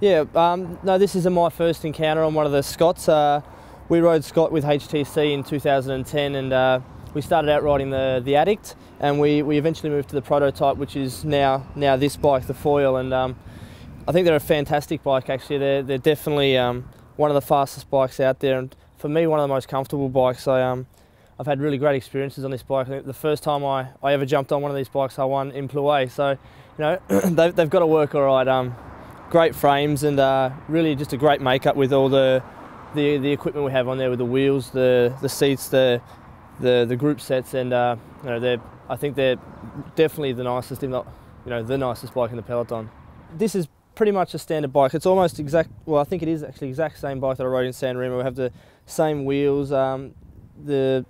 Yeah, um, no, this is my first encounter on one of the Scotts. Uh, we rode Scott with HTC in 2010 and uh, we started out riding the, the Addict and we, we eventually moved to the prototype which is now now this bike, the Foil and um, I think they're a fantastic bike actually. They're, they're definitely um, one of the fastest bikes out there and for me one of the most comfortable bikes. I, um, I've had really great experiences on this bike. The first time I, I ever jumped on one of these bikes I won in Plouay so you know they've, they've got to work all right. Great frames and uh, really just a great makeup with all the, the the equipment we have on there with the wheels, the the seats, the the, the group sets, and uh, you know they're I think they're definitely the nicest, if not you know the nicest bike in the peloton. This is pretty much a standard bike. It's almost exact. Well, I think it is actually exact same bike that I rode in San Remo. We have the same wheels. Um, the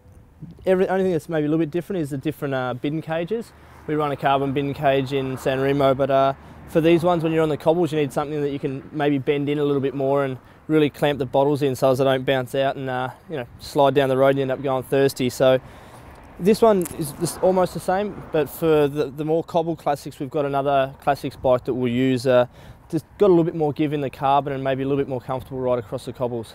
every only thing that's maybe a little bit different is the different uh, bin cages. We run a carbon bin cage in San Remo, but uh, for these ones, when you're on the cobbles, you need something that you can maybe bend in a little bit more and really clamp the bottles in so as they don't bounce out and uh, you know slide down the road and you end up going thirsty. So this one is almost the same, but for the, the more cobble classics, we've got another classics bike that we'll use. Uh, just got a little bit more give in the carbon and maybe a little bit more comfortable ride across the cobbles.